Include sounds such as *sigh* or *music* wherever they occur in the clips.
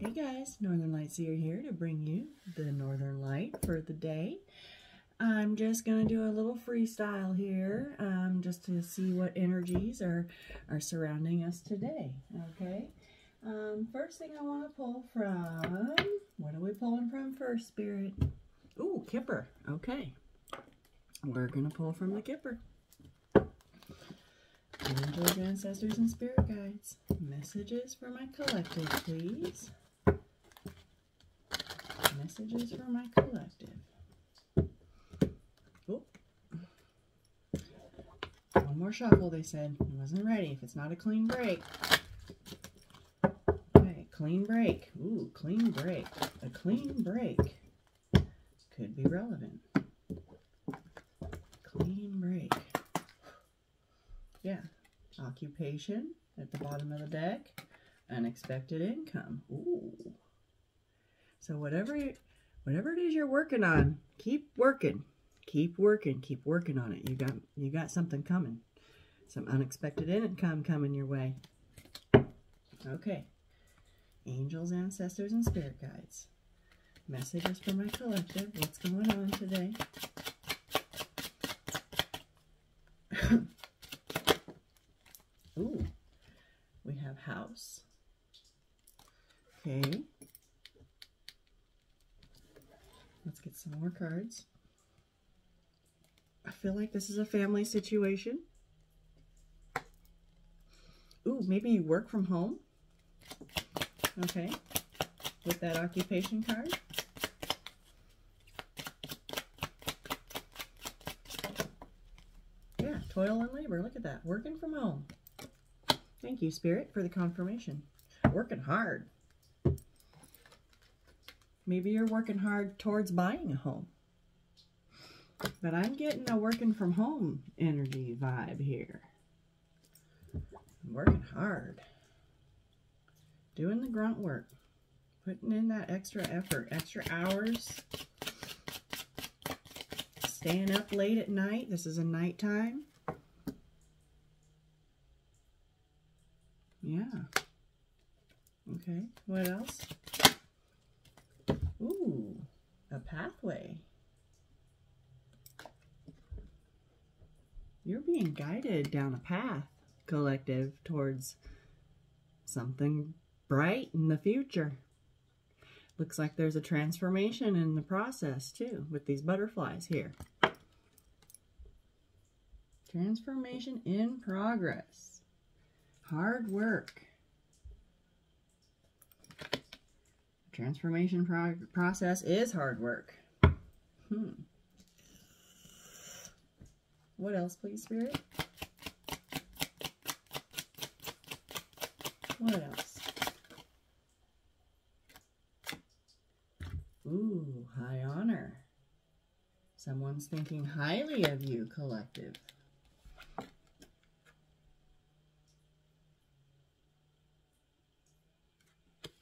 Hey guys, Northern Light Seer here to bring you the Northern Light for the day. I'm just going to do a little freestyle here um, just to see what energies are, are surrounding us today, okay? Um, first thing I want to pull from, what are we pulling from first, Spirit? Ooh, Kipper, okay. We're going to pull from the Kipper. Angels, ancestors, and spirit guides. Messages for my collective, please. Messages for my collective. Oh. One more shuffle, they said. I wasn't ready. If it's not a clean break. Okay, clean break. Ooh, clean break. A clean break could be relevant. Clean break. Yeah. Occupation at the bottom of the deck. Unexpected income. Ooh. So whatever whatever it is you're working on, keep working. Keep working. Keep working on it. You got you got something coming. Some unexpected income coming your way. Okay. Angels, ancestors, and spirit guides. Messages for my collective. What's going on today? *coughs* Ooh, we have house. Okay. Let's get some more cards. I feel like this is a family situation. Ooh, maybe you work from home. Okay. With that occupation card. Yeah, toil and labor. Look at that. Working from home. Thank you, Spirit, for the confirmation. Working hard. Maybe you're working hard towards buying a home. But I'm getting a working from home energy vibe here. I'm working hard. Doing the grunt work. Putting in that extra effort, extra hours. Staying up late at night. This is a nighttime. Yeah. Okay, what else? Ooh, a pathway. You're being guided down a path, collective, towards something bright in the future. Looks like there's a transformation in the process, too, with these butterflies here. Transformation in progress. Hard work. Transformation pro process is hard work. Hmm. What else, please, Spirit? What else? Ooh, high honor. Someone's thinking highly of you, collective.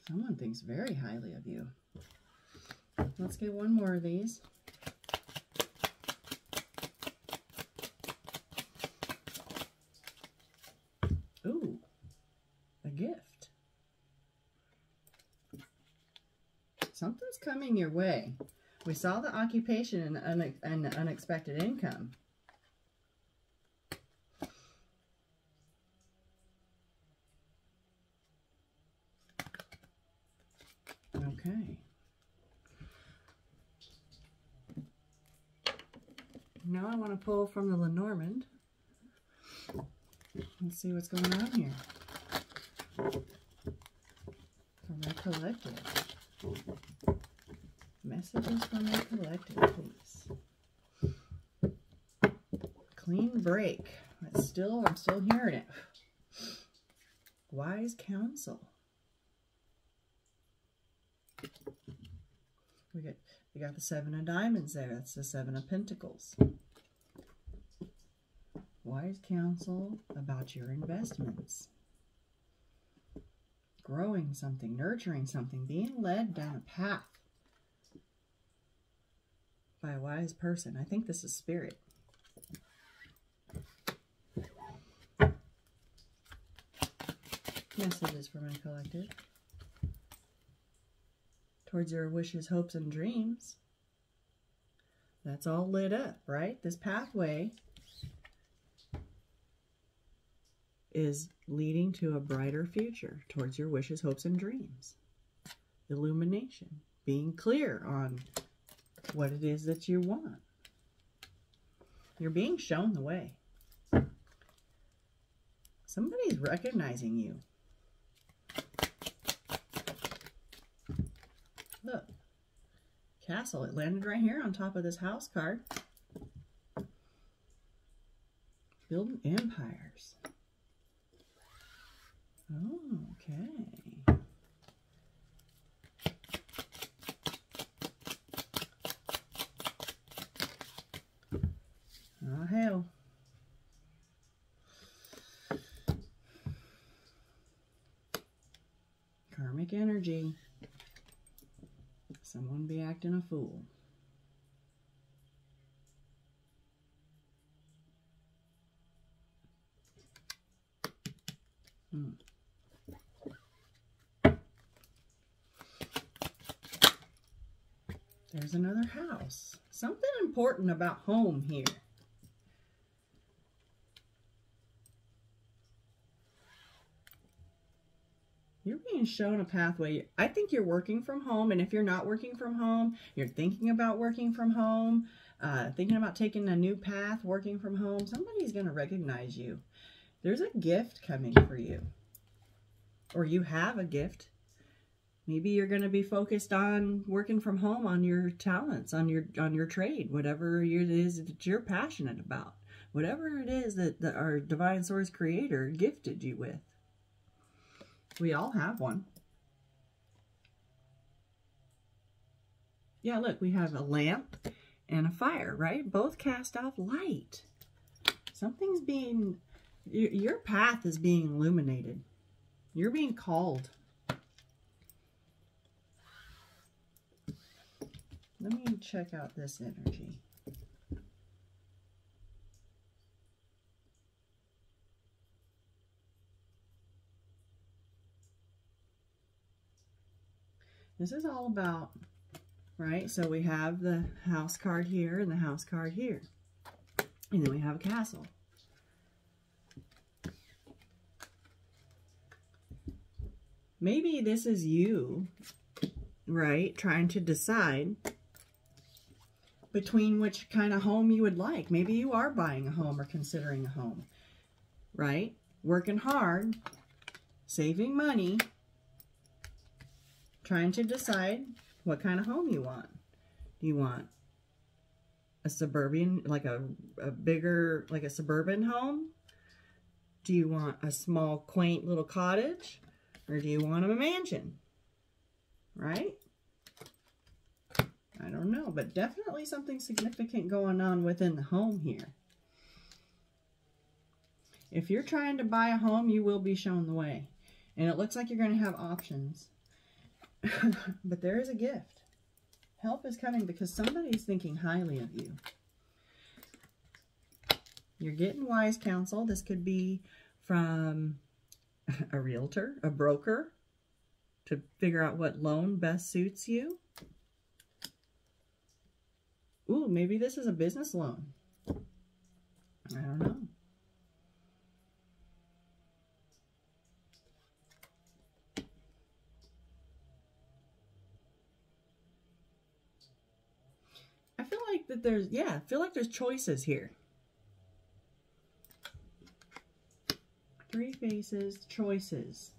Someone thinks very highly of you. Let's get one more of these. Ooh, a gift. Something's coming your way. We saw the occupation and, une and unexpected income. Okay. Want to pull from the Lenormand. Let's see what's going on here. For my collective. Messages from my collective, please. Clean break. It's still, I'm still hearing it. Wise counsel. We got we got the seven of diamonds there. That's the seven of pentacles. Wise counsel about your investments. Growing something, nurturing something, being led down a path by a wise person. I think this is spirit. Messages for my collective. towards your wishes, hopes, and dreams. That's all lit up, right? This pathway is leading to a brighter future towards your wishes, hopes, and dreams. Illumination, being clear on what it is that you want. You're being shown the way. Somebody's recognizing you. Look, castle. It landed right here on top of this house card. Building empires. Oh, okay. Oh, hell. Karmic energy. Someone be acting a fool. Hmm. There's another house. Something important about home here. You're being shown a pathway. I think you're working from home, and if you're not working from home, you're thinking about working from home, uh, thinking about taking a new path, working from home, somebody's going to recognize you. There's a gift coming for you. Or you have a gift. Maybe you're going to be focused on working from home on your talents, on your on your trade, whatever it is that you're passionate about. Whatever it is that, that our divine source creator gifted you with. We all have one. Yeah, look, we have a lamp and a fire, right? Both cast off light. Something's being, your path is being illuminated. You're being called. Let me check out this energy. This is all about, right? So we have the house card here and the house card here. And then we have a castle. Maybe this is you, right, trying to decide between which kind of home you would like. Maybe you are buying a home or considering a home, right? Working hard, saving money, trying to decide what kind of home you want. Do you want a suburban, like a, a bigger, like a suburban home? Do you want a small, quaint little cottage? Or do you want a mansion? Right? I don't know, but definitely something significant going on within the home here. If you're trying to buy a home, you will be shown the way. And it looks like you're going to have options. *laughs* but there is a gift. Help is coming because somebody's thinking highly of you. You're getting wise counsel. This could be from *laughs* a realtor, a broker, to figure out what loan best suits you. Ooh, maybe this is a business loan. I don't know. I feel like that there's, yeah, I feel like there's choices here. Three faces, choices.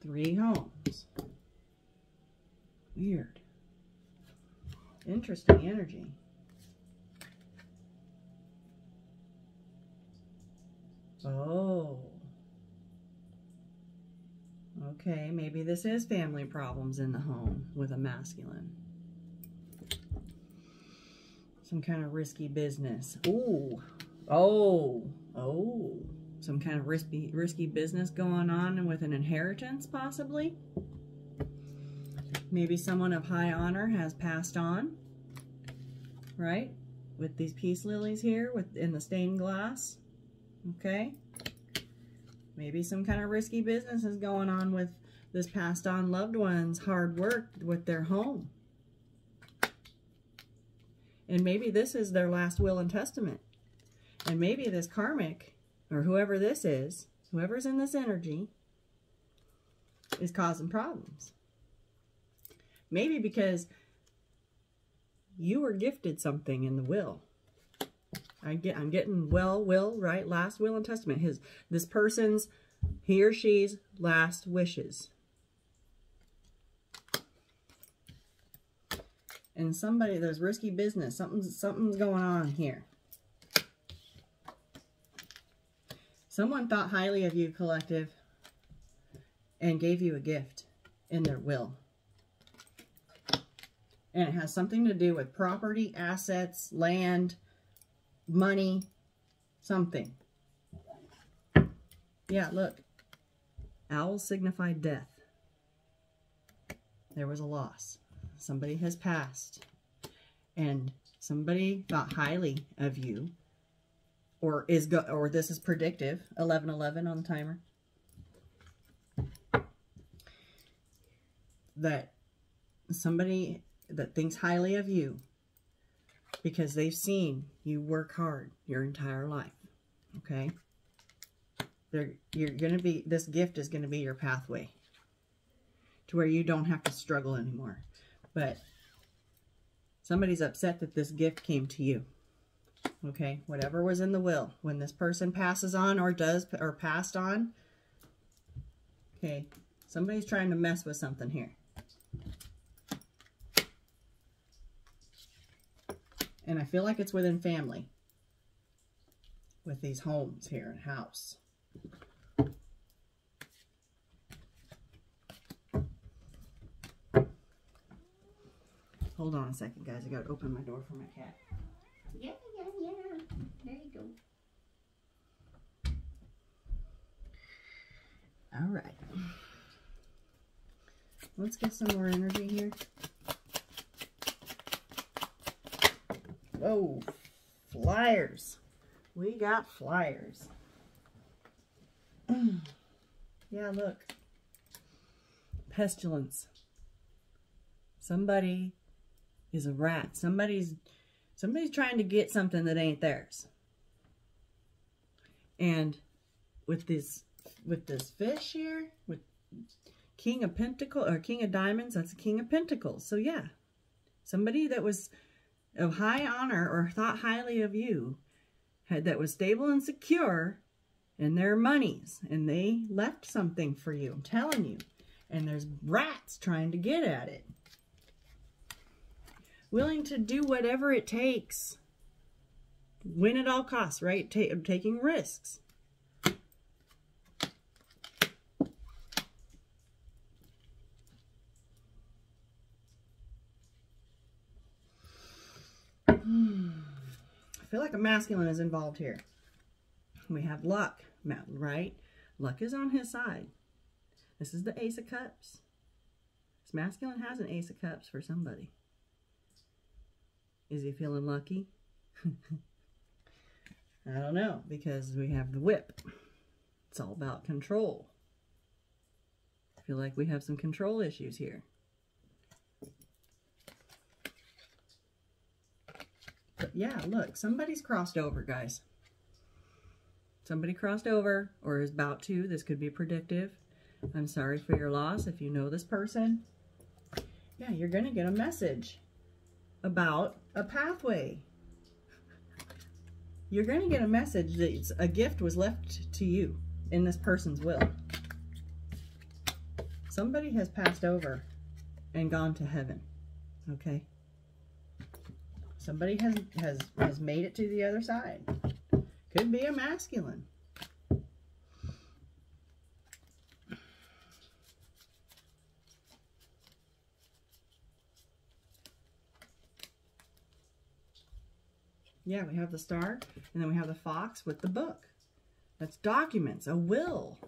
Three homes. Weird. Interesting energy. Oh. Okay, maybe this is family problems in the home with a masculine. Some kind of risky business. Ooh. Oh. Oh. Some kind of risky, risky business going on with an inheritance, possibly. Maybe someone of high honor has passed on. Right? With these peace lilies here with in the stained glass. Okay? Maybe some kind of risky business is going on with this passed on loved one's hard work with their home. And maybe this is their last will and testament. And maybe this karmic, or whoever this is, whoever's in this energy, is causing problems. Maybe because you were gifted something in the will. I get, I'm getting well, will, right? Last will and testament. His, this person's, he or she's last wishes. And somebody, there's risky business. Something's, something's going on here. Someone thought highly of you, collective, and gave you a gift in their will. And it has something to do with property, assets, land, money, something. Yeah, look. Owls signify death. There was a loss. Somebody has passed. And somebody thought highly of you or is go or this is predictive 1111 on the timer that somebody that thinks highly of you because they've seen you work hard your entire life okay They're, you're going to be this gift is going to be your pathway to where you don't have to struggle anymore but somebody's upset that this gift came to you Okay, whatever was in the will. When this person passes on or does or passed on, okay, somebody's trying to mess with something here. And I feel like it's within family with these homes here and house. Hold on a second, guys. I got to open my door for my cat. Yeah, yeah, yeah. There you go. All right. Let's get some more energy here. Whoa, flyers. We got flyers. *clears throat* yeah, look. Pestilence. Somebody is a rat. Somebody's Somebody's trying to get something that ain't theirs. And with this with this fish here, with King of Pentacles or King of Diamonds, that's a King of Pentacles. So yeah, somebody that was of high honor or thought highly of you, had that was stable and secure in their monies, and they left something for you. I'm telling you. And there's rats trying to get at it willing to do whatever it takes. Win at all costs, right? Ta taking risks. Feel like a masculine is involved here. We have luck, right? Luck is on his side. This is the Ace of Cups. This masculine has an Ace of Cups for somebody. Is he feeling lucky? *laughs* I don't know, because we have the whip. It's all about control. I feel like we have some control issues here. Yeah, look, somebody's crossed over, guys. Somebody crossed over or is about to. This could be predictive. I'm sorry for your loss if you know this person. Yeah, you're going to get a message about a pathway. You're going to get a message that a gift was left to you in this person's will. Somebody has passed over and gone to heaven. Okay? Somebody has, has, has made it to the other side. Could be a masculine. Yeah, we have the star, and then we have the fox with the book. That's documents, a will.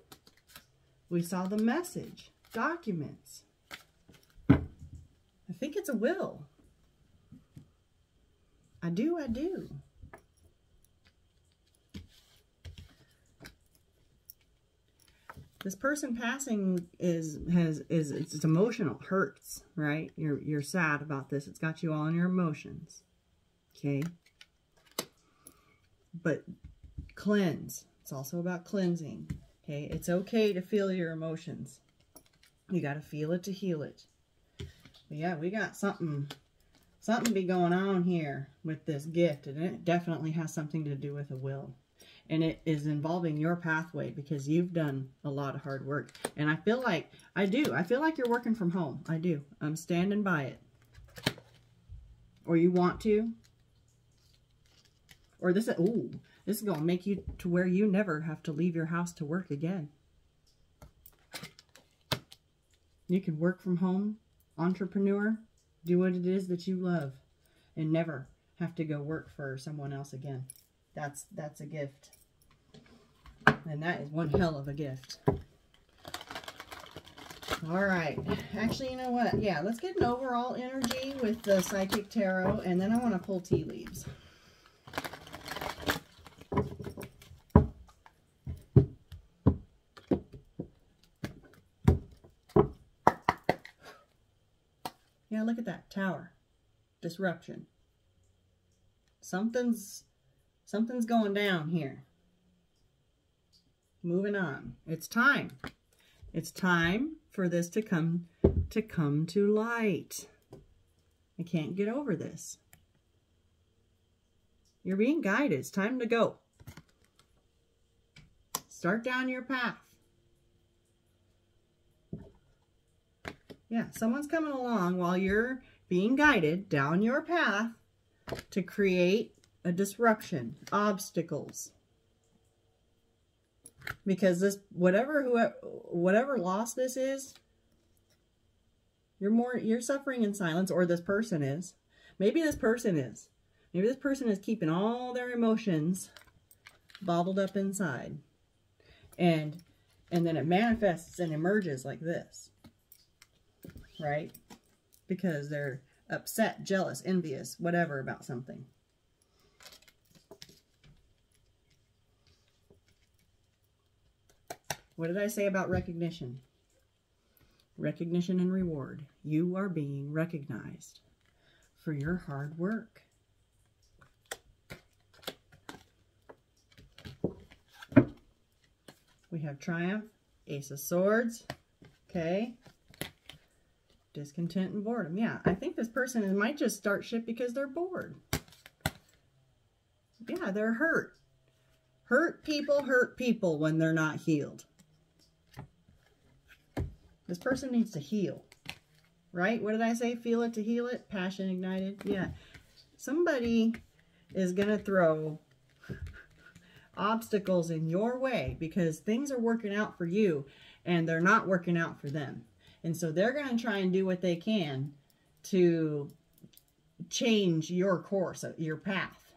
We saw the message, documents. I think it's a will. I do, I do. this person passing is has is it's, it's emotional hurts right? You're you're sad about this. It's got you all in your emotions okay? But cleanse it's also about cleansing okay? It's okay to feel your emotions. You got to feel it to heal it. But yeah we got something something be going on here with this gift and it definitely has something to do with a will and it is involving your pathway because you've done a lot of hard work. And I feel like, I do, I feel like you're working from home. I do. I'm standing by it. Or you want to. Or this, ooh, this is going to make you to where you never have to leave your house to work again. You can work from home, entrepreneur, do what it is that you love, and never have to go work for someone else again. That's that's a gift. And that is one hell of a gift. All right. Actually, you know what? Yeah, let's get an overall energy with the Psychic Tarot, and then I want to pull tea leaves. Yeah, look at that. Tower. Disruption. Something's something's going down here moving on. It's time. It's time for this to come to come to light. I can't get over this. You're being guided. It's time to go. Start down your path. Yeah, someone's coming along while you're being guided down your path to create a disruption, obstacles, because this whatever whoever whatever loss this is you're more you're suffering in silence or this person is. Maybe this person is. Maybe this person is keeping all their emotions bottled up inside. And and then it manifests and emerges like this. Right because they're upset jealous envious whatever about something What did I say about recognition? Recognition and reward. You are being recognized for your hard work. We have Triumph, Ace of Swords, okay? Discontent and boredom. Yeah, I think this person might just start shit because they're bored. Yeah, they're hurt. Hurt people hurt people when they're not healed. This person needs to heal. Right? What did I say? Feel it to heal it? Passion ignited? Yeah. Somebody is going to throw obstacles in your way because things are working out for you and they're not working out for them. And so they're going to try and do what they can to change your course, uh, your path.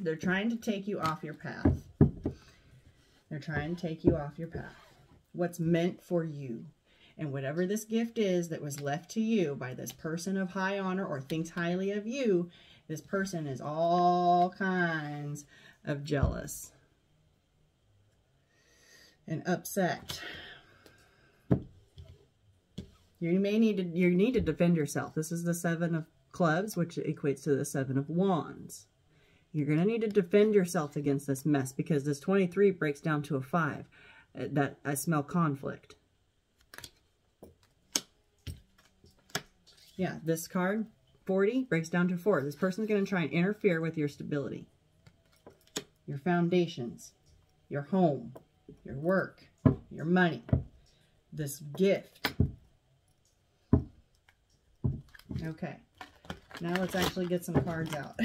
They're trying to take you off your path. They're trying to take you off your path. What's meant for you. And whatever this gift is that was left to you by this person of high honor or thinks highly of you, this person is all kinds of jealous and upset. You may need to you need to defend yourself. This is the seven of clubs, which equates to the seven of wands. You're going to need to defend yourself against this mess because this 23 breaks down to a 5. Uh, that I smell conflict. Yeah, this card, 40, breaks down to 4. This person's going to try and interfere with your stability, your foundations, your home, your work, your money, this gift. Okay, now let's actually get some cards out.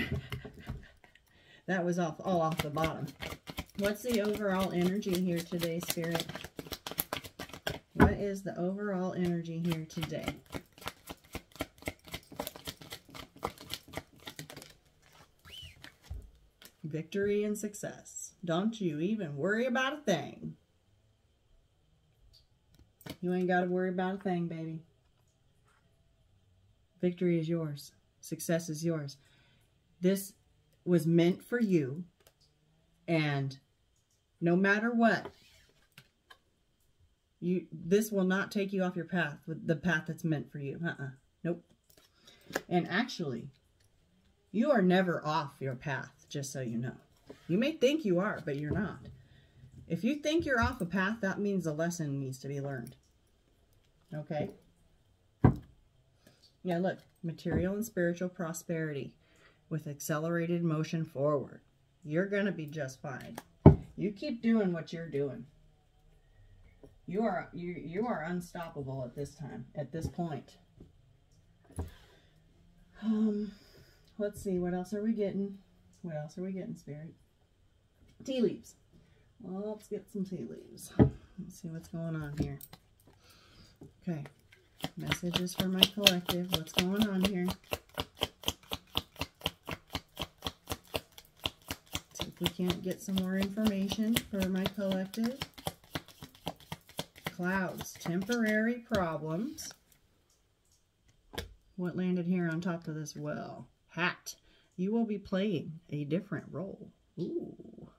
*laughs* that was off all off the bottom. What's the overall energy here today, Spirit? What is the overall energy here today? victory and success. Don't you even worry about a thing. You ain't got to worry about a thing, baby. Victory is yours. Success is yours. This was meant for you. And no matter what, You this will not take you off your path, the path that's meant for you. Uh-uh. Nope. And actually, you are never off your path, just so you know. You may think you are, but you're not. If you think you're off a path, that means a lesson needs to be learned. Okay? Yeah, look. Material and spiritual prosperity with accelerated motion forward. You're going to be just fine. You keep doing what you're doing. You are you you are unstoppable at this time, at this point. Um let's see, what else are we getting? What else are we getting, Spirit? Tea leaves. Well, let's get some tea leaves. Let's see what's going on here. Okay. Messages for my collective. What's going on here? See if we can't get some more information for my collective. Clouds. Temporary problems. What landed here on top of this well? Hat. You will be playing a different role. Ooh.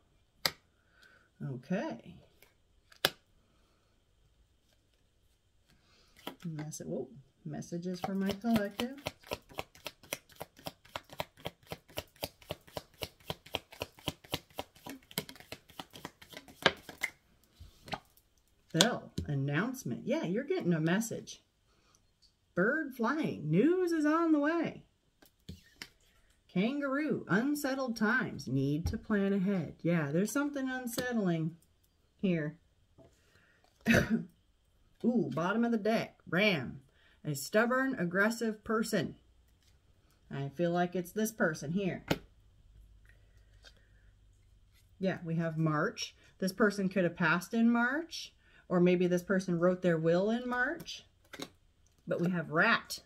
Okay. Mess whoa, messages for my collective. Bell, announcement. Yeah, you're getting a message. Bird flying. News is on the way. Kangaroo, unsettled times. Need to plan ahead. Yeah, there's something unsettling here. *coughs* Ooh, bottom of the deck. Ram, a stubborn, aggressive person. I feel like it's this person here. Yeah, we have March. This person could have passed in March, or maybe this person wrote their will in March. But we have Rat,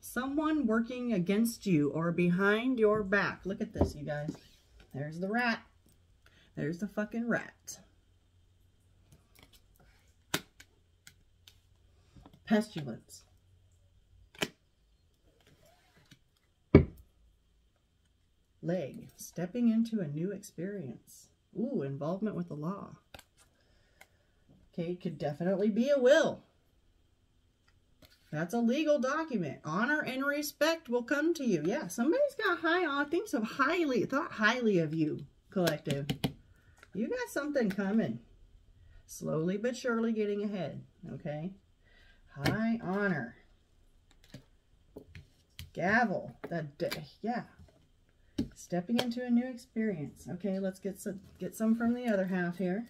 someone working against you or behind your back. Look at this, you guys. There's the rat. There's the fucking rat. Pestilence. Leg. Stepping into a new experience. Ooh, involvement with the law. Okay, it could definitely be a will. That's a legal document. Honor and respect will come to you. Yeah, somebody's got high on, think so highly, thought highly of you, collective. You got something coming. Slowly but surely getting ahead, okay? High honor. Gavel. That yeah. Stepping into a new experience. Okay, let's get some get some from the other half here.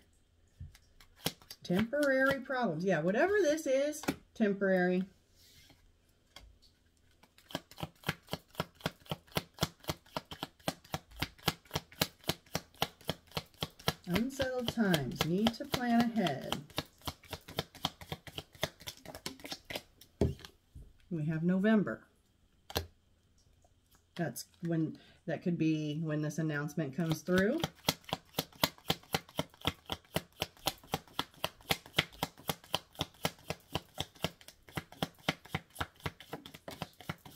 Temporary problems. Yeah, whatever this is, temporary. Unsettled times. Need to plan ahead. We have November. That's when, that could be when this announcement comes through.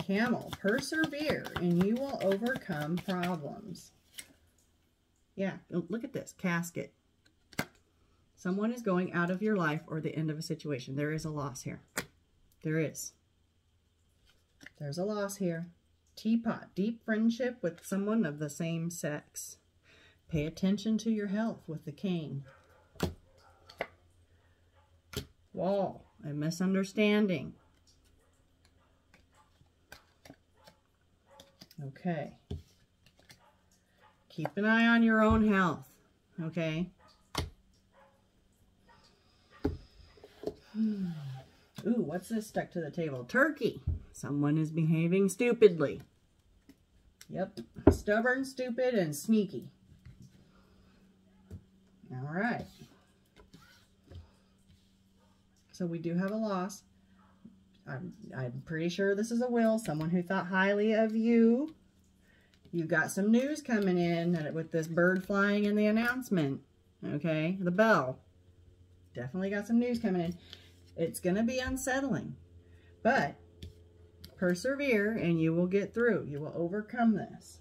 Camel, persevere and you will overcome problems. Yeah, oh, look at this, casket. Someone is going out of your life or the end of a situation. There is a loss here. There is. There's a loss here. Teapot, deep friendship with someone of the same sex. Pay attention to your health with the cane. Wall, a misunderstanding. Okay. Keep an eye on your own health, okay? Hmm. Ooh, what's this stuck to the table? Turkey. Someone is behaving stupidly. Yep. Stubborn, stupid, and sneaky. All right. So we do have a loss. I'm, I'm pretty sure this is a will. Someone who thought highly of you you got some news coming in with this bird flying in the announcement. Okay, the bell. Definitely got some news coming in. It's going to be unsettling, but persevere and you will get through. You will overcome this.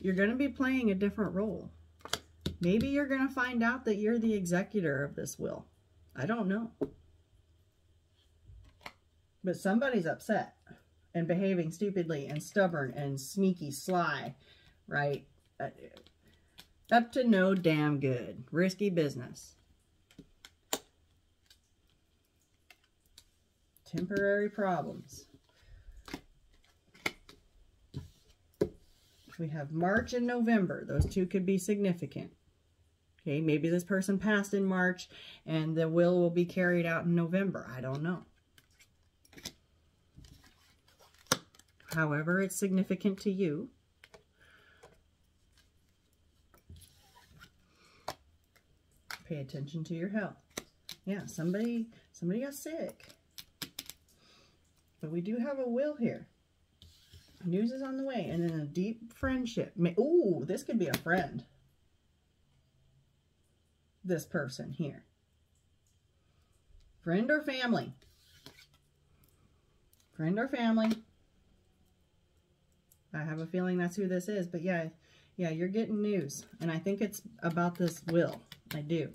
You're going to be playing a different role. Maybe you're going to find out that you're the executor of this will. I don't know. But somebody's upset and behaving stupidly and stubborn and sneaky sly, right? Uh, up to no damn good. Risky business. Temporary problems. We have March and November. Those two could be significant. Okay, maybe this person passed in March and the will will be carried out in November. I don't know. However, it's significant to you. Pay attention to your health. Yeah, somebody somebody got sick. But we do have a will here. News is on the way. And then a deep friendship. Ooh, this could be a friend. This person here. Friend or family. Friend or family. I have a feeling that's who this is. But yeah, yeah, you're getting news. And I think it's about this will. I do.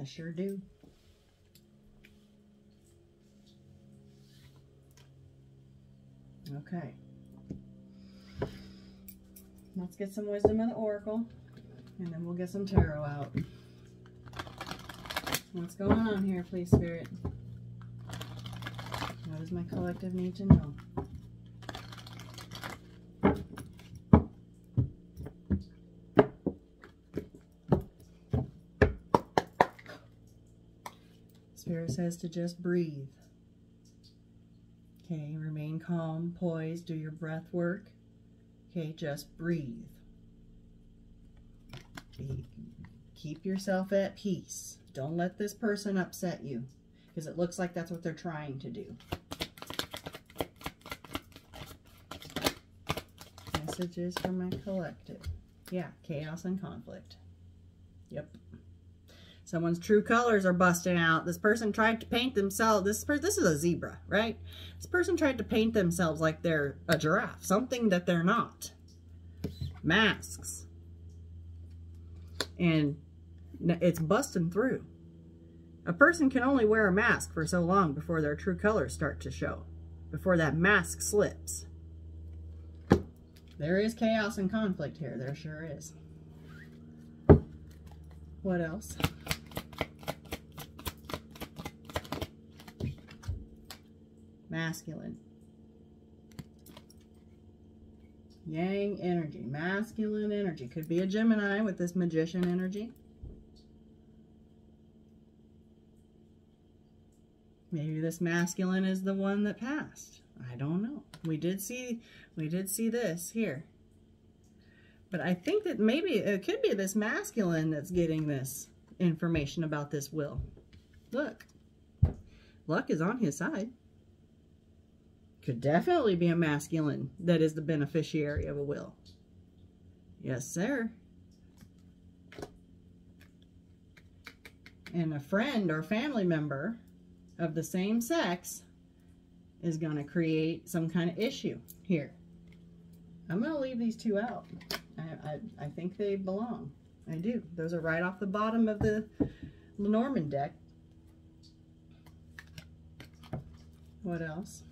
I sure do. Okay. Let's get some wisdom of the oracle. And then we'll get some tarot out. What's going on here, please, Spirit? What does my collective need to know? Spirit says to just breathe. Calm, poised, do your breath work. Okay, just breathe. Be, keep yourself at peace. Don't let this person upset you because it looks like that's what they're trying to do. Messages from my collective. Yeah, chaos and conflict. Yep. Someone's true colors are busting out. This person tried to paint themselves. This per this is a zebra, right? This person tried to paint themselves like they're a giraffe, something that they're not. Masks. And it's busting through. A person can only wear a mask for so long before their true colors start to show, before that mask slips. There is chaos and conflict here. There sure is. What else? Masculine. Yang energy, masculine energy. Could be a Gemini with this magician energy. Maybe this masculine is the one that passed. I don't know. We did see we did see this here. But I think that maybe it could be this masculine that's getting this information about this will. Look. Luck is on his side. Could definitely be a masculine that is the beneficiary of a will. Yes, sir. And a friend or family member of the same sex is going to create some kind of issue here. I'm going to leave these two out. I, I, I think they belong. I do. Those are right off the bottom of the Lenormand deck. What else?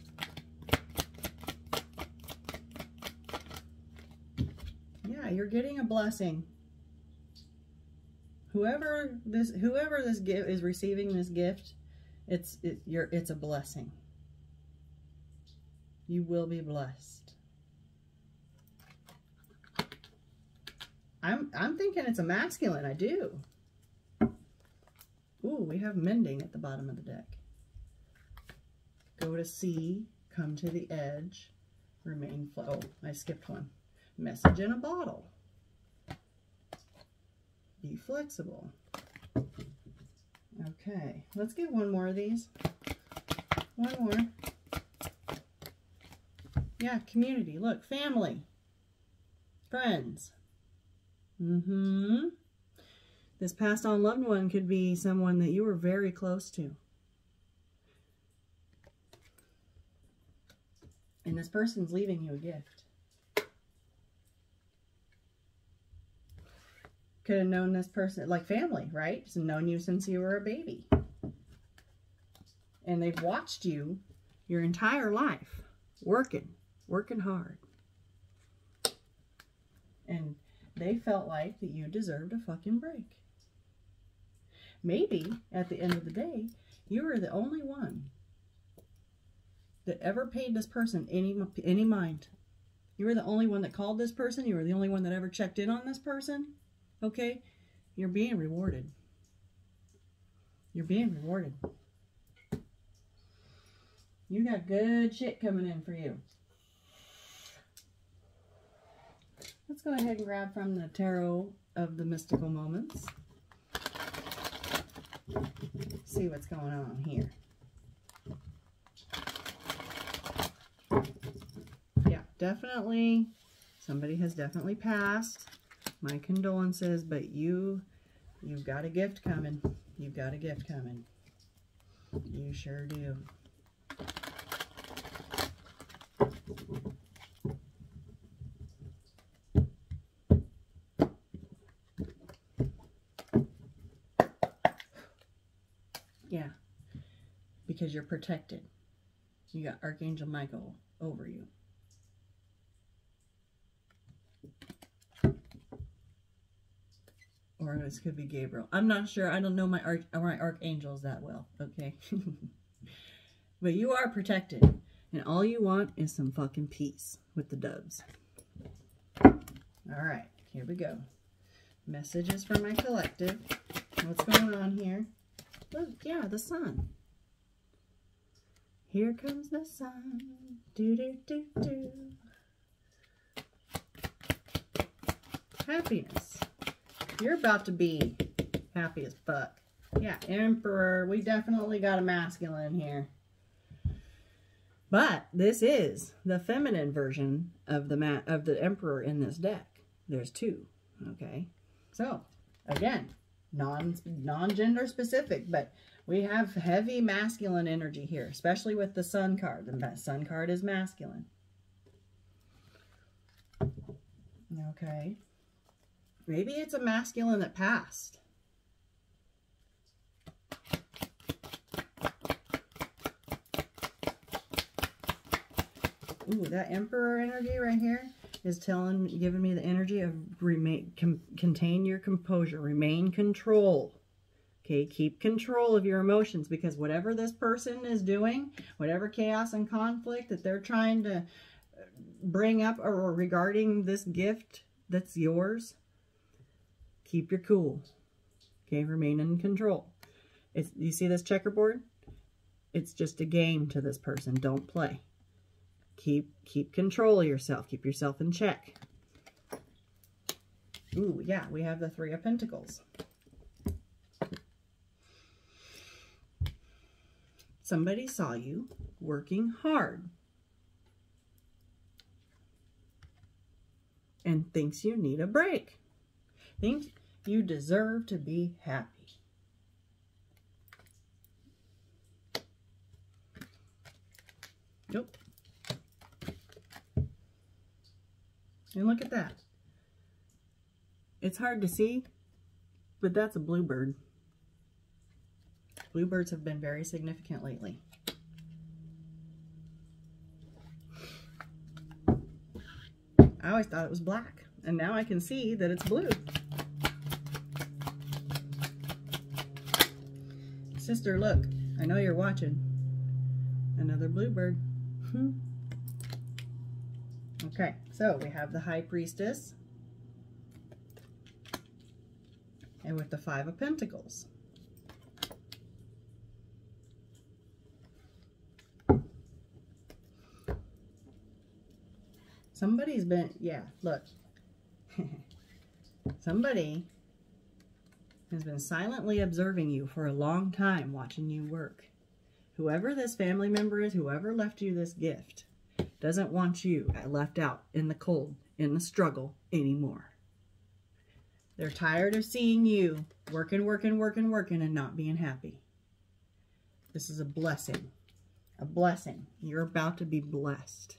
You're getting a blessing. Whoever this whoever this gift is receiving this gift, it's it, you're it's a blessing. You will be blessed. I'm I'm thinking it's a masculine. I do. Ooh, we have mending at the bottom of the deck. Go to C, come to the edge, remain flow. Oh, I skipped one. Message in a bottle. Be flexible. Okay, let's get one more of these. One more. Yeah, community. Look, family. Friends. Mm-hmm. This passed on loved one could be someone that you were very close to. And this person's leaving you a gift. Could have known this person, like family, right? Just known you since you were a baby. And they've watched you your entire life working, working hard. And they felt like that you deserved a fucking break. Maybe at the end of the day, you were the only one that ever paid this person any any mind. You were the only one that called this person. You were the only one that ever checked in on this person. Okay? You're being rewarded. You're being rewarded. You got good shit coming in for you. Let's go ahead and grab from the Tarot of the Mystical Moments. See what's going on here. Yeah, definitely, somebody has definitely passed. My condolences, but you, you've got a gift coming. You've got a gift coming. You sure do. Yeah, because you're protected. You got Archangel Michael over you. Or this could be Gabriel. I'm not sure. I don't know my, arch my archangels that well. Okay. *laughs* but you are protected. And all you want is some fucking peace with the doves. All right. Here we go. Messages for my collective. What's going on here? Look, yeah, the sun. Here comes the sun. Do do do do. Happiness. You're about to be happy as fuck. Yeah, Emperor. We definitely got a masculine here. But this is the feminine version of the mat of the Emperor in this deck. There's two. Okay. So, again, non non-gender specific, but we have heavy masculine energy here, especially with the sun card. The sun card is masculine. Okay. Maybe it's a masculine that passed. Ooh, that emperor energy right here is telling, giving me the energy of remain, com, contain your composure, remain control. Okay, keep control of your emotions because whatever this person is doing, whatever chaos and conflict that they're trying to bring up or regarding this gift that's yours, keep your cool. Okay, remain in control. It's, you see this checkerboard? It's just a game to this person. Don't play. Keep, keep control of yourself. Keep yourself in check. Ooh, yeah, we have the Three of Pentacles. Somebody saw you working hard and thinks you need a break. Thinks you deserve to be happy. Nope. And look at that. It's hard to see, but that's a bluebird. Bluebirds have been very significant lately. I always thought it was black, and now I can see that it's blue. Sister, look, I know you're watching. Another bluebird. Hmm. Okay, so we have the High Priestess. And with the Five of Pentacles. Somebody's been, yeah, look. *laughs* Somebody has been silently observing you for a long time, watching you work. Whoever this family member is, whoever left you this gift, doesn't want you left out in the cold, in the struggle anymore. They're tired of seeing you working, working, working, working, and not being happy. This is a blessing. A blessing. You're about to be blessed.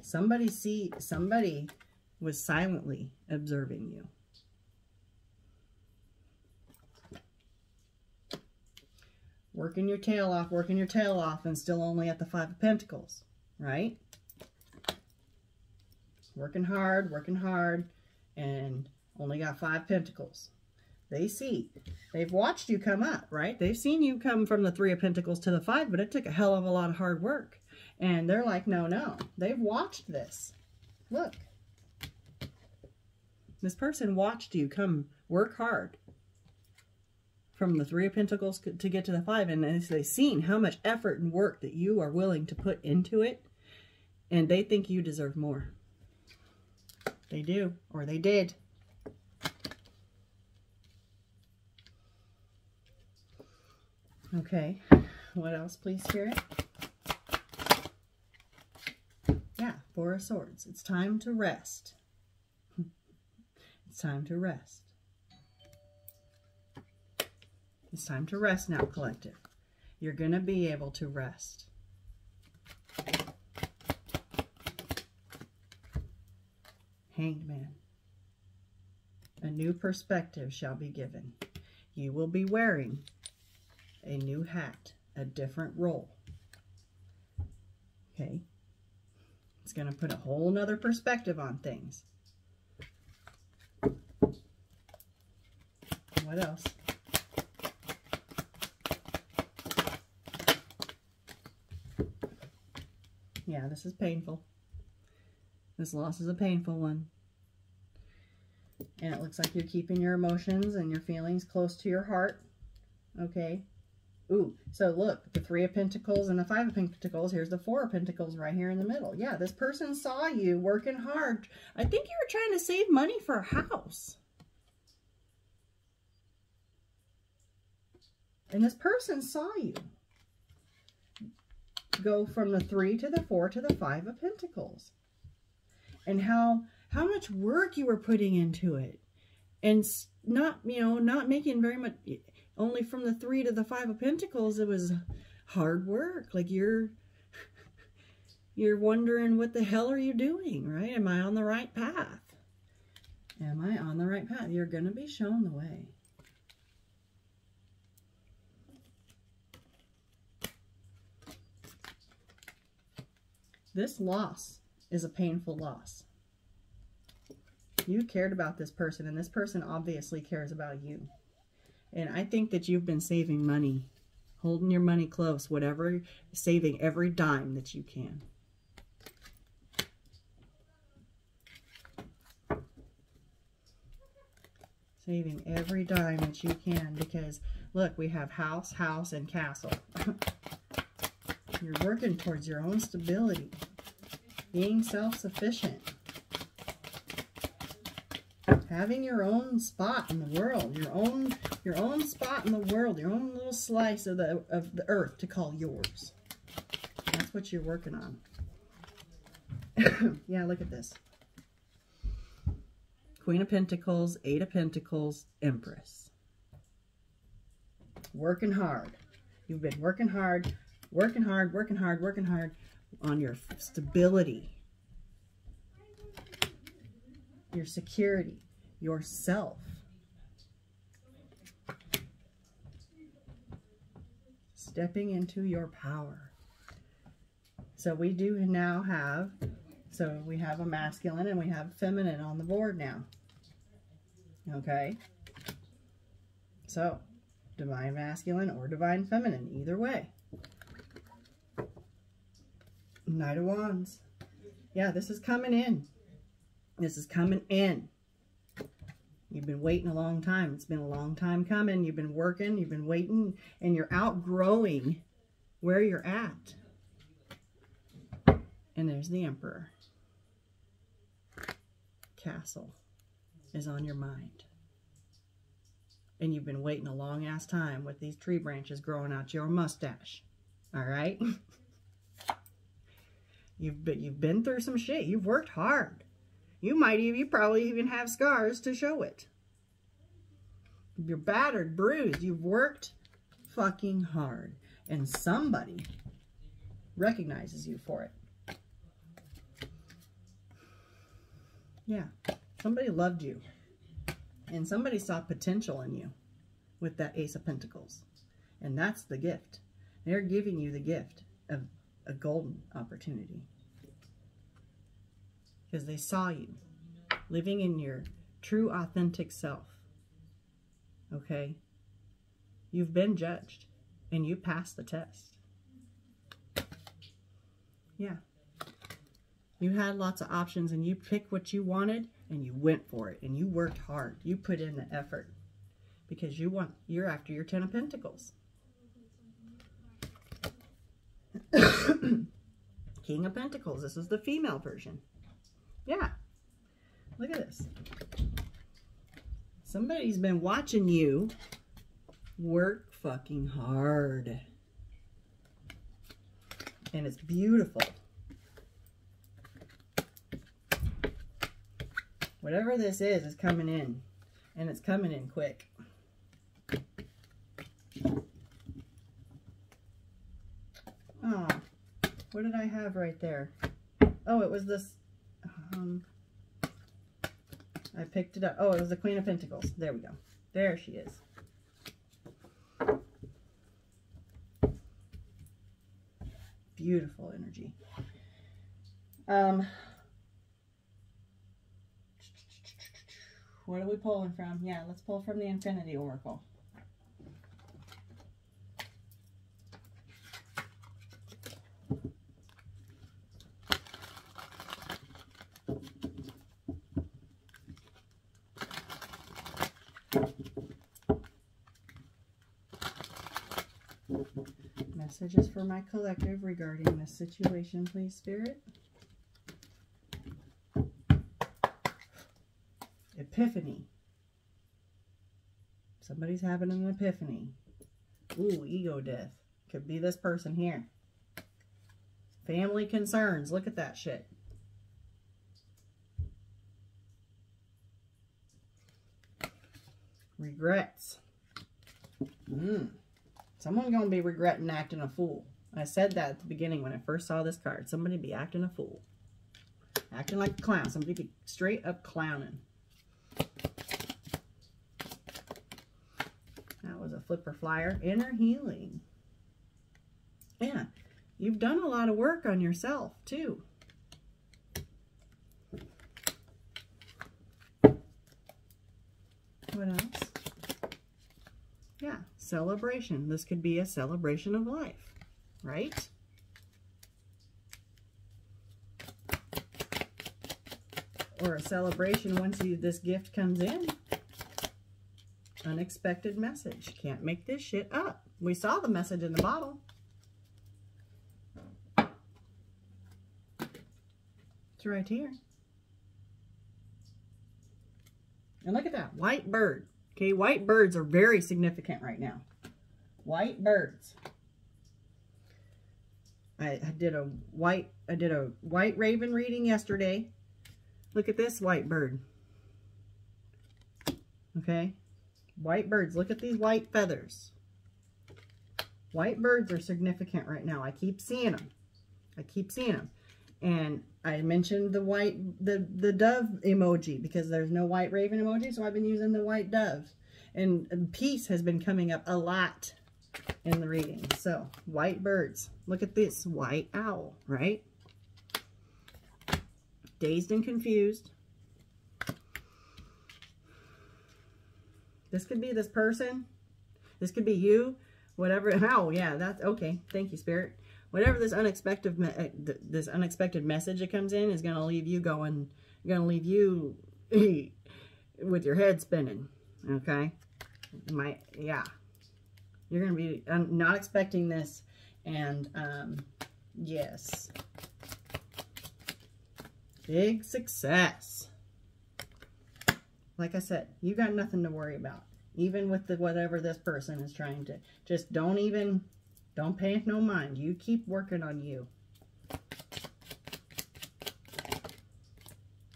Somebody see, somebody was silently observing you. Working your tail off, working your tail off, and still only at the Five of Pentacles, right? Working hard, working hard, and only got five pentacles. They see. They've watched you come up, right? They've seen you come from the three of pentacles to the five, but it took a hell of a lot of hard work. And they're like, no, no. They've watched this. Look. This person watched you come work hard from the three of pentacles to get to the five. And as they've seen how much effort and work that you are willing to put into it. And they think you deserve more. They do, or they did. Okay, what else, please, Spirit? Yeah, Four of Swords. It's time to rest. *laughs* it's time to rest. It's time to rest now, Collective. You're going to be able to rest. Hanged Man. A new perspective shall be given. You will be wearing a new hat, a different role. Okay. It's going to put a whole nother perspective on things. What else? Yeah, this is painful. This loss is a painful one. And it looks like you're keeping your emotions and your feelings close to your heart. Okay. Ooh, so look, the Three of Pentacles and the Five of Pentacles. Here's the Four of Pentacles right here in the middle. Yeah, this person saw you working hard. I think you were trying to save money for a house. And this person saw you go from the Three to the Four to the Five of Pentacles. And how, how much work you were putting into it. And not, you know, not making very much only from the three to the five of pentacles, it was hard work. Like you're, *laughs* you're wondering what the hell are you doing, right? Am I on the right path? Am I on the right path? You're going to be shown the way. This loss is a painful loss. You cared about this person, and this person obviously cares about you. And I think that you've been saving money, holding your money close, whatever, saving every dime that you can. Saving every dime that you can because, look, we have house, house, and castle. *laughs* You're working towards your own stability, being self-sufficient having your own spot in the world, your own your own spot in the world, your own little slice of the of the earth to call yours. That's what you're working on. *coughs* yeah, look at this. Queen of Pentacles, Eight of Pentacles, Empress. Working hard. You've been working hard, working hard, working hard, working hard on your stability, your security, yourself. Stepping into your power. So we do now have, so we have a masculine and we have feminine on the board now. Okay? So, divine masculine or divine feminine, either way. Knight of Wands. Yeah, this is coming in. This is coming in. You've been waiting a long time. It's been a long time coming. You've been working, you've been waiting, and you're outgrowing where you're at. And there's the Emperor. Castle is on your mind. And you've been waiting a long ass time with these tree branches growing out your mustache. All right? *laughs* you've been, you've been through some shit. You've worked hard. You might even, you probably even have scars to show it. You're battered, bruised. You've worked fucking hard. And somebody recognizes you for it. Yeah. Somebody loved you. And somebody saw potential in you with that Ace of Pentacles. And that's the gift. They're giving you the gift of a golden opportunity. Because they saw you living in your true, authentic self. Okay? You've been judged and you passed the test. Yeah. You had lots of options and you picked what you wanted and you went for it and you worked hard. You put in the effort because you want you're after your 10 of pentacles. *coughs* King of Pentacles. This is the female version. Yeah. Look at this. Somebody's been watching you work fucking hard. And it's beautiful. Whatever this is, is coming in. And it's coming in quick. Oh, what did I have right there? Oh, it was this. Um, I picked it up. Oh, it was the Queen of Pentacles. There we go. There she is. Beautiful energy. Um, what are we pulling from? Yeah, let's pull from the Infinity Oracle. Messages for my collective regarding this situation, please, Spirit. Epiphany. Somebody's having an epiphany. Ooh, ego death. Could be this person here. Family concerns. Look at that shit. Regrets. Hmm. Someone gonna be regretting acting a fool. I said that at the beginning when I first saw this card. Somebody be acting a fool. Acting like a clown. Somebody be straight up clowning. That was a flipper flyer. Inner healing. Yeah. You've done a lot of work on yourself, too. What else? Yeah, celebration. This could be a celebration of life, right? Or a celebration once you, this gift comes in. Unexpected message. Can't make this shit up. We saw the message in the bottle. It's right here. And look at that, white bird. Okay, white birds are very significant right now. White birds. I, did a white I did a white raven reading yesterday. Look at this white bird. Okay? White birds. Look at these white feathers. White birds are significant right now. I keep seeing them. I keep seeing them. And I mentioned the white, the, the dove emoji because there's no white raven emoji. So I've been using the white doves. And peace has been coming up a lot in the reading. So white birds. Look at this white owl, right? Dazed and confused. This could be this person. This could be you. Whatever. *laughs* Oh, yeah. That's okay. Thank you, Spirit whatever this unexpected uh, this unexpected message that comes in is going to leave you going, going to leave you *laughs* with your head spinning. Okay, my yeah, you're going to be I'm not expecting this, and um, yes, big success. Like I said, you got nothing to worry about. Even with the whatever this person is trying to, just don't even don't pay no mind. You keep working on you.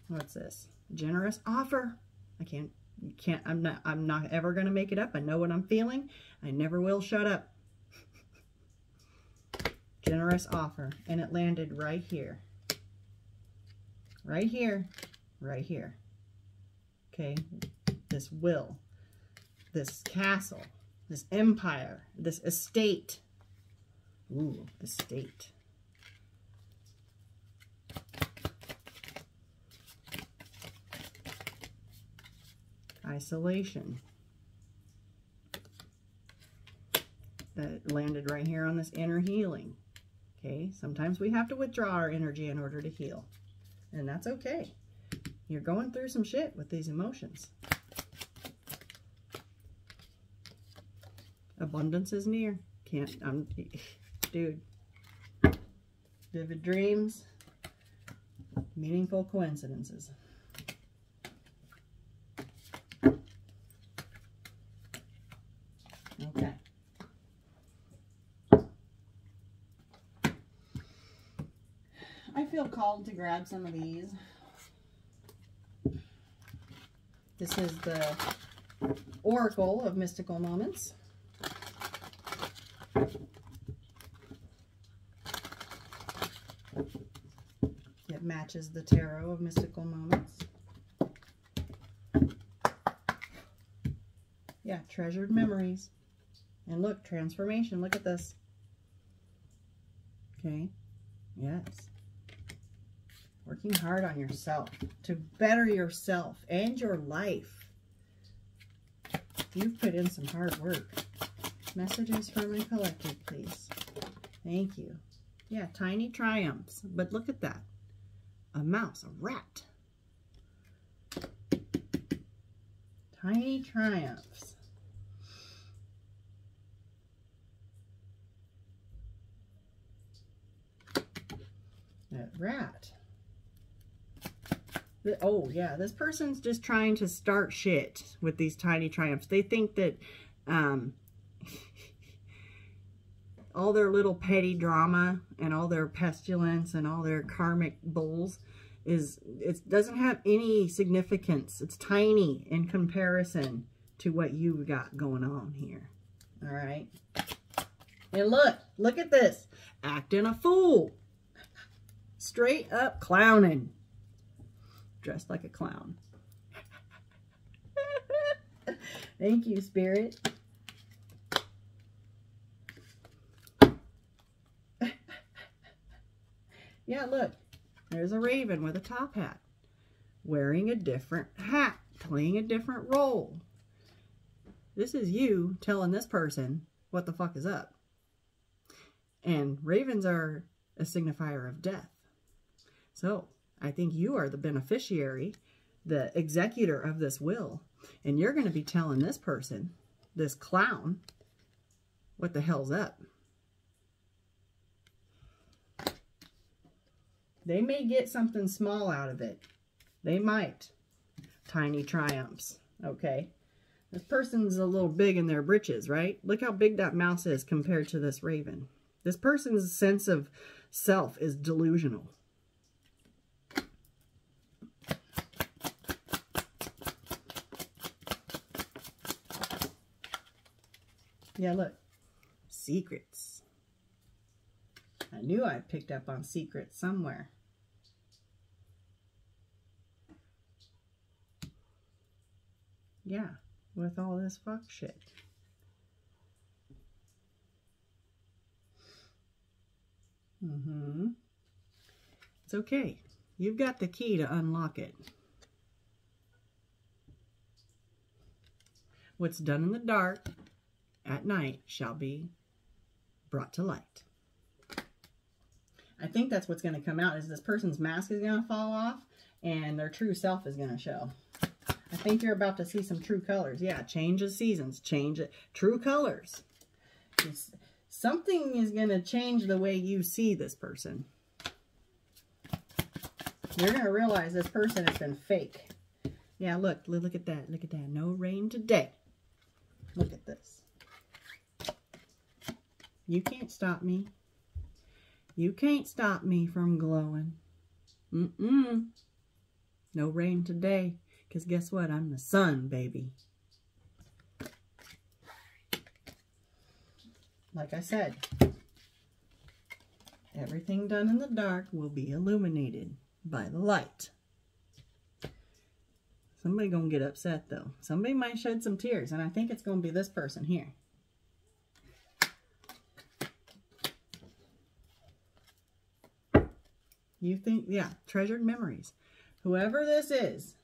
What's this? Generous offer. I can't, can't, I'm not, I'm not ever going to make it up. I know what I'm feeling. I never will shut up. *laughs* Generous offer. And it landed right here. Right here. right here. Okay, this will, this castle, this empire, this estate. Ooh, estate. Isolation. That landed right here on this inner healing. Okay, sometimes we have to withdraw our energy in order to heal. And that's okay. You're going through some shit with these emotions. Abundance is near. Can't, I'm, dude. Vivid dreams, meaningful coincidences. Okay. I feel called to grab some of these. This is the Oracle of Mystical Moments. It matches the Tarot of Mystical Moments. Yeah, treasured memories. And look, transformation. Look at this. Okay. Yes. Working hard on yourself to better yourself and your life. You've put in some hard work. Messages from my collective, please. Thank you. Yeah, tiny triumphs. But look at that. A mouse, a rat. Tiny triumphs. That rat. Oh, yeah, this person's just trying to start shit with these tiny triumphs. They think that um, all their little petty drama and all their pestilence and all their karmic bulls is, it doesn't have any significance. It's tiny in comparison to what you've got going on here. All right. And look, look at this. Acting a fool. Straight up clowning. Dressed like a clown. *laughs* Thank you, Spirit. Yeah, look. There's a raven with a top hat. Wearing a different hat. Playing a different role. This is you telling this person what the fuck is up. And ravens are a signifier of death. So, I think you are the beneficiary, the executor of this will. And you're going to be telling this person, this clown, what the hell's up. They may get something small out of it. They might. Tiny triumphs. Okay. This person's a little big in their britches, right? Look how big that mouse is compared to this raven. This person's sense of self is delusional. Yeah, look. Secrets. I knew I picked up on secrets somewhere. Yeah, with all this fuck shit. Mm-hmm. It's okay. You've got the key to unlock it. What's done in the dark at night shall be brought to light. I think that's what's going to come out is this person's mask is going to fall off and their true self is going to show. I think you're about to see some true colors. Yeah, change of seasons, change it. True colors. Something is going to change the way you see this person. You're going to realize this person has been fake. Yeah, look, look at that. Look at that. No rain today. Look at this. You can't stop me. You can't stop me from glowing. Mm-mm. No rain today. Because guess what? I'm the sun, baby. Like I said, everything done in the dark will be illuminated by the light. Somebody gonna get upset though. Somebody might shed some tears, and I think it's gonna be this person here. You think, yeah, treasured memories. Whoever this is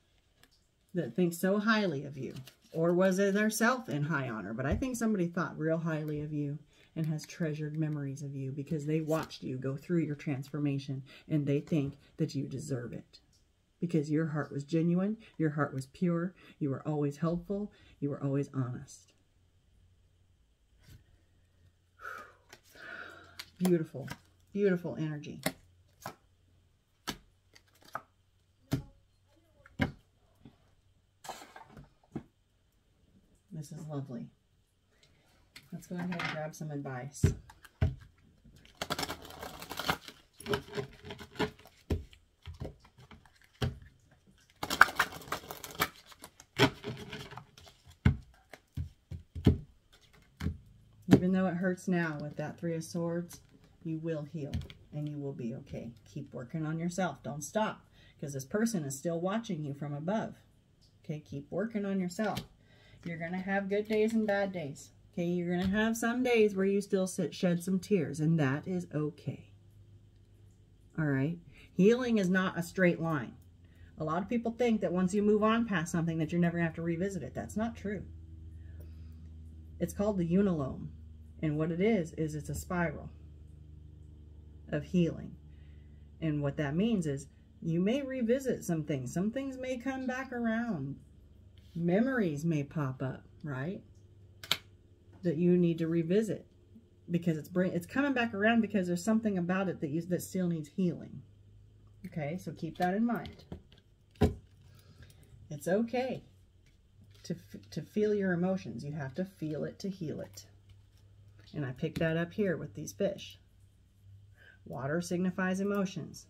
that thinks so highly of you, or was it their self in high honor, but I think somebody thought real highly of you and has treasured memories of you because they watched you go through your transformation and they think that you deserve it because your heart was genuine, your heart was pure, you were always helpful, you were always honest. Beautiful, beautiful energy. This is lovely. Let's go ahead and grab some advice. Even though it hurts now with that Three of Swords, you will heal and you will be okay. Keep working on yourself. Don't stop because this person is still watching you from above. Okay, keep working on yourself. You're going to have good days and bad days. Okay, you're going to have some days where you still sit, shed some tears, and that is okay. All right? Healing is not a straight line. A lot of people think that once you move on past something that you're never going to have to revisit it. That's not true. It's called the unalome. And what it is, is it's a spiral of healing. And what that means is you may revisit some things. Some things may come back around memories may pop up, right? That you need to revisit because it's bring it's coming back around because there's something about it that you, that still needs healing. Okay, so keep that in mind. It's okay to to feel your emotions. You have to feel it to heal it. And I picked that up here with these fish. Water signifies emotions.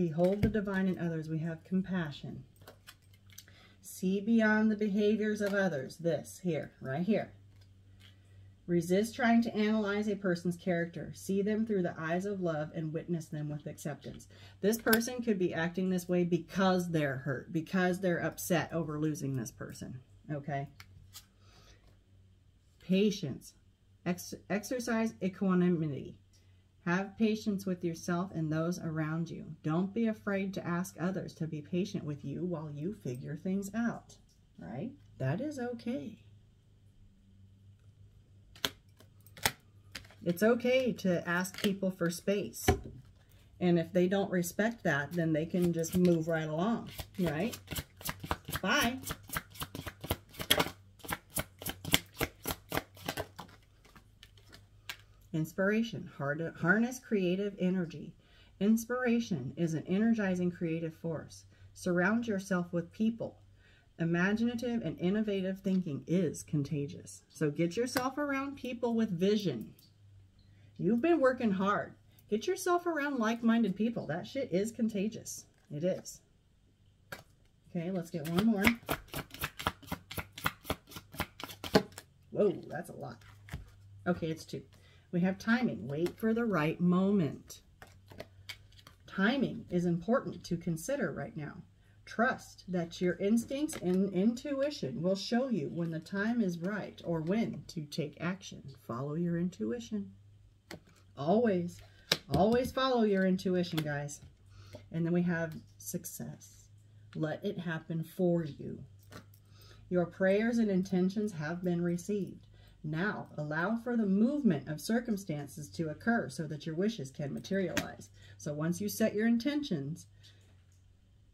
Behold the divine in others. We have compassion. See beyond the behaviors of others. This here, right here. Resist trying to analyze a person's character. See them through the eyes of love and witness them with acceptance. This person could be acting this way because they're hurt, because they're upset over losing this person. Okay? Patience. Ex exercise equanimity. Have patience with yourself and those around you. Don't be afraid to ask others to be patient with you while you figure things out, right? That is okay. It's okay to ask people for space. And if they don't respect that, then they can just move right along, right? Bye. Inspiration, harness creative energy. Inspiration is an energizing creative force. Surround yourself with people. Imaginative and innovative thinking is contagious. So get yourself around people with vision. You've been working hard. Get yourself around like-minded people. That shit is contagious. It is. Okay, let's get one more. Whoa, that's a lot. Okay, it's two. We have timing. Wait for the right moment. Timing is important to consider right now. Trust that your instincts and intuition will show you when the time is right or when to take action. Follow your intuition. Always, always follow your intuition, guys. And then we have success. Let it happen for you. Your prayers and intentions have been received. Now, allow for the movement of circumstances to occur so that your wishes can materialize. So once you set your intentions,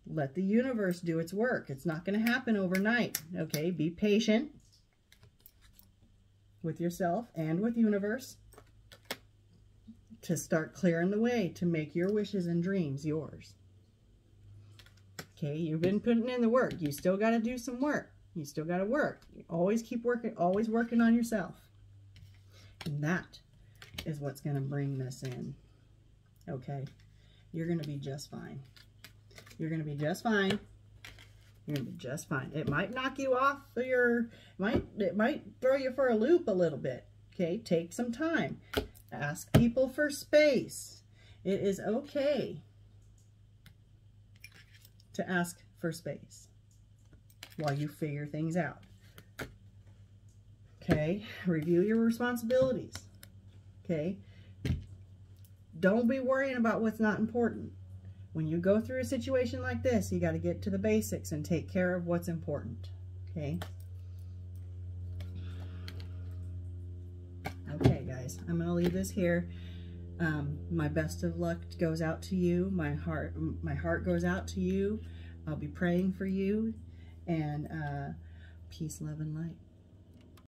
let the universe do its work. It's not going to happen overnight, okay? Be patient with yourself and with universe to start clearing the way to make your wishes and dreams yours. Okay, you've been putting in the work. You still got to do some work. You still got to work. You always keep working, always working on yourself. And that is what's going to bring this in. Okay? You're going to be just fine. You're going to be just fine. You're going to be just fine. It might knock you off your, might it might throw you for a loop a little bit. Okay? Take some time. Ask people for space. It is okay to ask for space while you figure things out. Okay, review your responsibilities. Okay, don't be worrying about what's not important. When you go through a situation like this, you got to get to the basics and take care of what's important. Okay. Okay, guys, I'm going to leave this here. Um, my best of luck goes out to you. My heart, my heart goes out to you. I'll be praying for you. And uh, peace, love, and light.